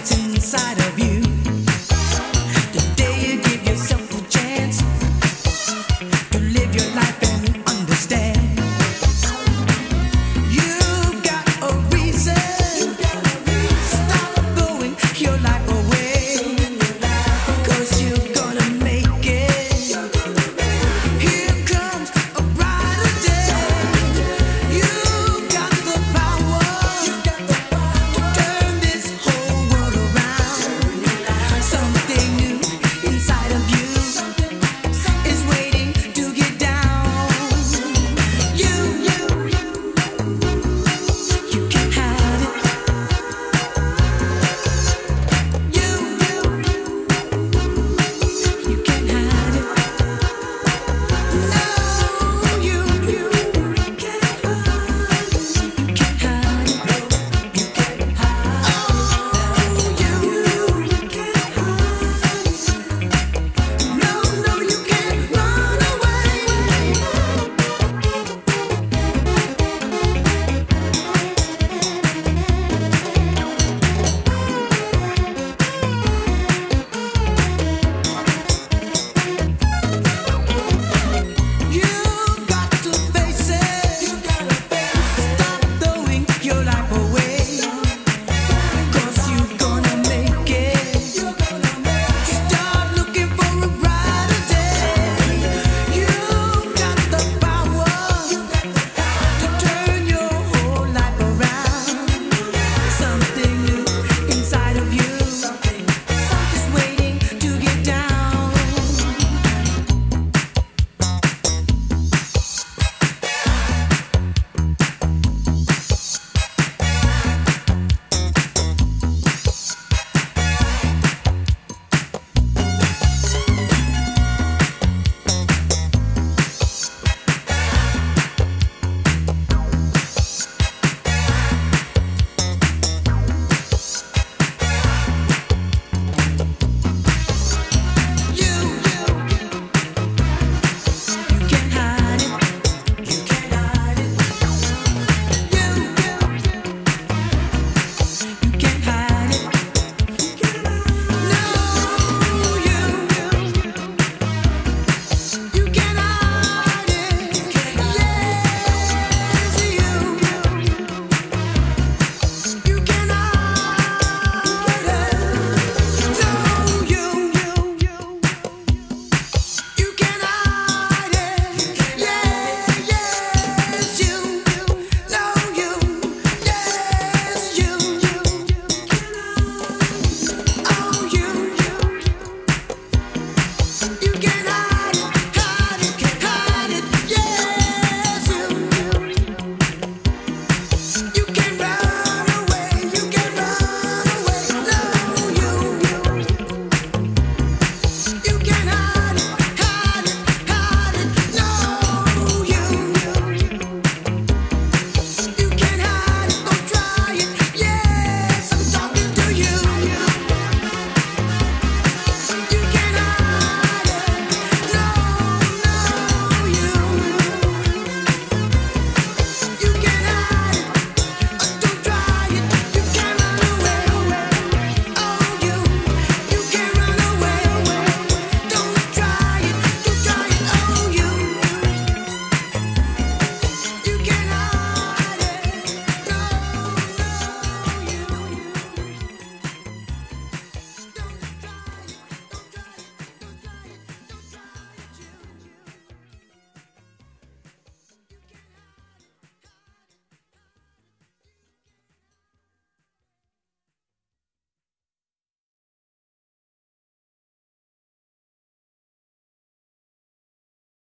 what's inside of you.